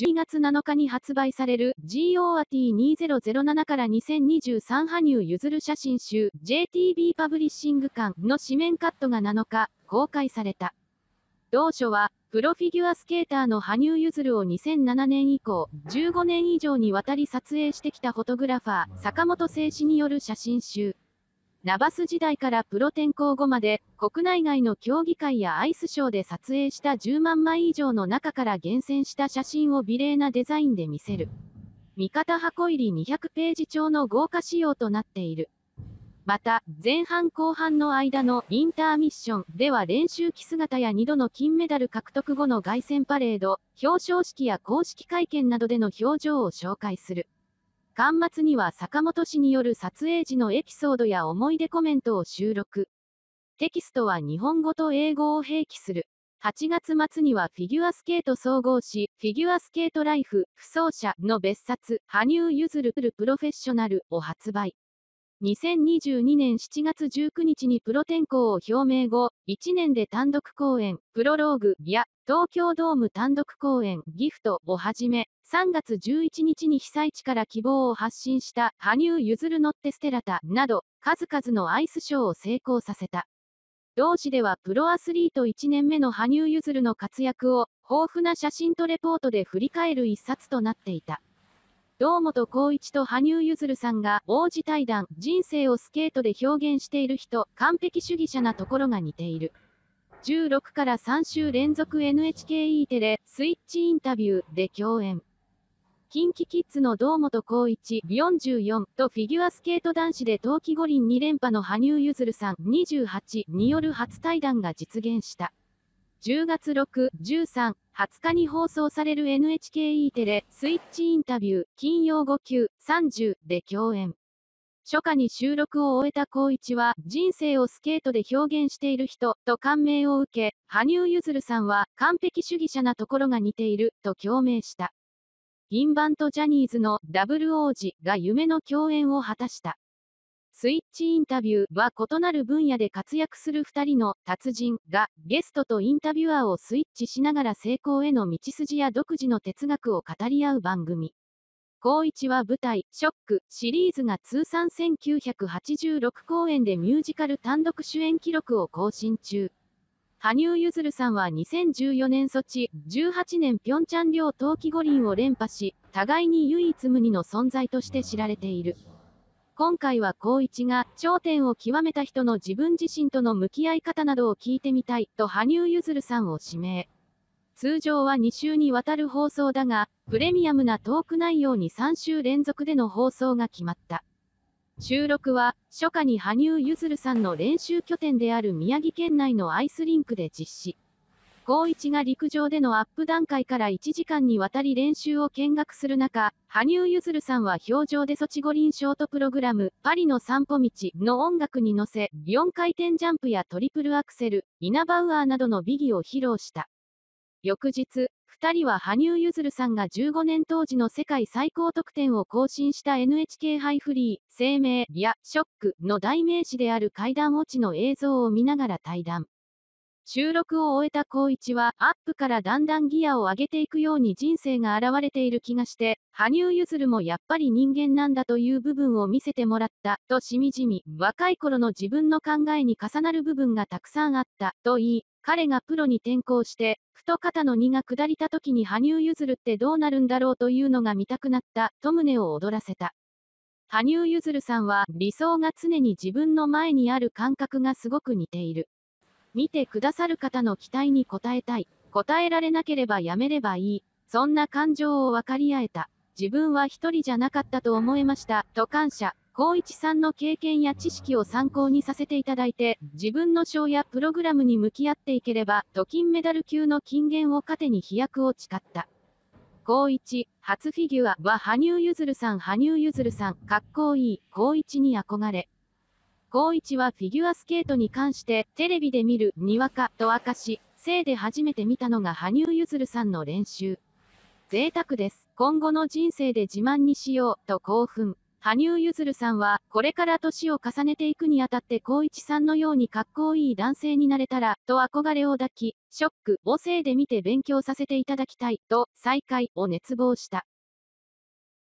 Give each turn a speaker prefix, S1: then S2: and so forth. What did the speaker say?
S1: 12月7日に発売される GOAT2007 から2023羽生結弦写真集 JTB パブリッシング館の紙面カットが7日公開された。同書は、プロフィギュアスケーターの羽生結弦を2007年以降、15年以上にわたり撮影してきたフォトグラファー、坂本誠史による写真集。ナバス時代からプロ転向後まで、国内外の競技会やアイスショーで撮影した10万枚以上の中から厳選した写真を美麗なデザインで見せる。味方箱入り200ページ帳の豪華仕様となっている。また、前半後半の間のインターミッションでは練習着姿や2度の金メダル獲得後の凱旋パレード、表彰式や公式会見などでの表情を紹介する。端末には坂本氏による撮影時のエピソードや思い出コメントを収録。テキストは日本語と英語を併記する。8月末にはフィギュアスケート総合誌、フィギュアスケートライフ、不走者の別冊、羽生結弦プロフェッショナルを発売。2022年7月19日にプロ転向を表明後、1年で単独公演、プロローグや東京ドーム単独公演、ギフトをはじめ、3月11日に被災地から希望を発信した羽生結弦ノッテステラタなど、数々のアイスショーを成功させた。同誌ではプロアスリート1年目の羽生結弦の活躍を、豊富な写真とレポートで振り返る一冊となっていた。堂本光一と羽生結弦さんが王子対談、人生をスケートで表現している人、完璧主義者なところが似ている。16から3週連続 NHKE テレ、スイッチインタビューで共演。キンキキッズの堂本光一44とフィギュアスケート男子で冬季五輪2連覇の羽生結弦さん28による初対談が実現した。10月6、13、20日に放送される NHKE テレ、スイッチインタビュー、金曜5級、30で共演。初夏に収録を終えた光一は、人生をスケートで表現している人、と感銘を受け、羽生結弦さんは、完璧主義者なところが似ている、と共鳴した。銀盤とジャニーズのダブル王子が夢の共演を果たした。スイッチインタビューは異なる分野で活躍する2人の達人がゲストとインタビュアーをスイッチしながら成功への道筋や独自の哲学を語り合う番組。高一は舞台、ショックシリーズが通算1986公演でミュージカル単独主演記録を更新中。羽生結弦さんは2014年ソチ、18年ピョンチャン両冬季五輪を連覇し、互いに唯一無二の存在として知られている。今回は光一が頂点を極めた人の自分自身との向き合い方などを聞いてみたいと羽生結弦さんを指名。通常は2週にわたる放送だが、プレミアムなトーク内容に3週連続での放送が決まった。収録は、初夏に羽生結弦さんの練習拠点である宮城県内のアイスリンクで実施。高一が陸上でのアップ段階から1時間にわたり練習を見学する中、羽生結弦さんは表情でソチ五輪ショートプログラム、パリの散歩道の音楽に乗せ、4回転ジャンプやトリプルアクセル、イナバウアーなどの美技を披露した。翌日、2人は羽生結弦さんが15年当時の世界最高得点を更新した NHK ハイフリー、生命やショックの代名詞である階段落ちの映像を見ながら対談。収録を終えた光一は、アップからだんだんギアを上げていくように人生が現れている気がして、羽生結弦もやっぱり人間なんだという部分を見せてもらった、としみじみ、若い頃の自分の考えに重なる部分がたくさんあった、と言い、彼がプロに転向して、ふと肩の荷が下りた時に羽生結弦ってどうなるんだろうというのが見たくなった、と胸を躍らせた。羽生結弦さんは、理想が常に自分の前にある感覚がすごく似ている。見てくださる方の期待に応えたい。答えられなければやめればいい。そんな感情を分かり合えた。自分は一人じゃなかったと思えました。と感謝。高一さんの経験や知識を参考にさせていただいて、自分の賞やプログラムに向き合っていければ、と金メダル級の金言を糧に飛躍を誓った。高一、初フィギュアは羽生結弦さん羽生結弦さん、かっこいい、高一に憧れ。高一はフィギュアスケートに関してテレビで見るにわかと明かし、生で初めて見たのが羽生結弦さんの練習。贅沢です。今後の人生で自慢にしようと興奮。羽生結弦さんは、これから年を重ねていくにあたって光一さんのようにかっこいい男性になれたら、と憧れを抱き、ショック、母性で見て勉強させていただきたい、と、再会を熱望した。